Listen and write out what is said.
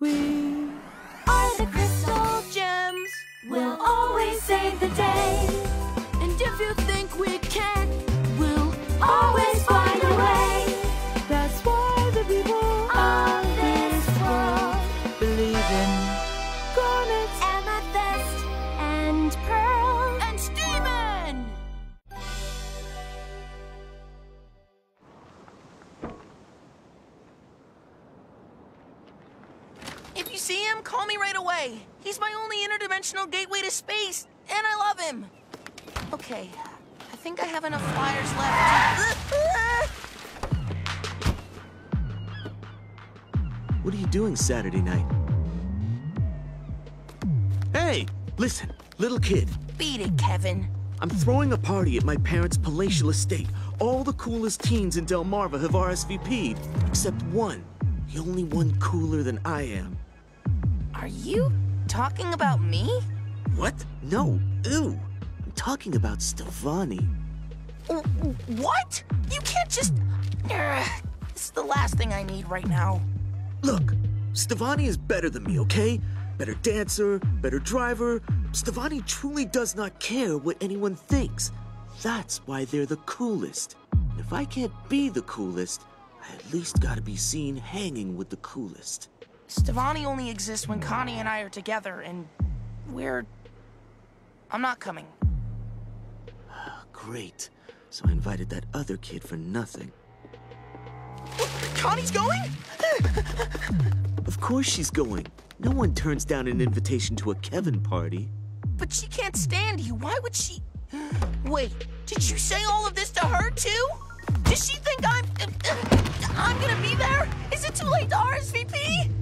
We see him, call me right away. He's my only interdimensional gateway to space, and I love him. Okay, I think I have enough flyers left. What are you doing Saturday night? Hey, listen, little kid. Beat it, Kevin. I'm throwing a party at my parents' palatial estate. All the coolest teens in Delmarva have RSVP'd, except one. The only one cooler than I am. Are you talking about me? What? No. Ew. I'm talking about Stevonnie. What? You can't just... Ugh, this is the last thing I need right now. Look, Stevonnie is better than me, okay? Better dancer, better driver. Stevonnie truly does not care what anyone thinks. That's why they're the coolest. And if I can't be the coolest, I at least gotta be seen hanging with the coolest. Stevonnie only exists when Connie and I are together, and we're... I'm not coming. Great. So I invited that other kid for nothing. Connie's going? of course she's going. No one turns down an invitation to a Kevin party. But she can't stand you. Why would she... Wait, did you say all of this to her, too? Does she think I'm... I'm gonna be there? Is it too late to RSVP?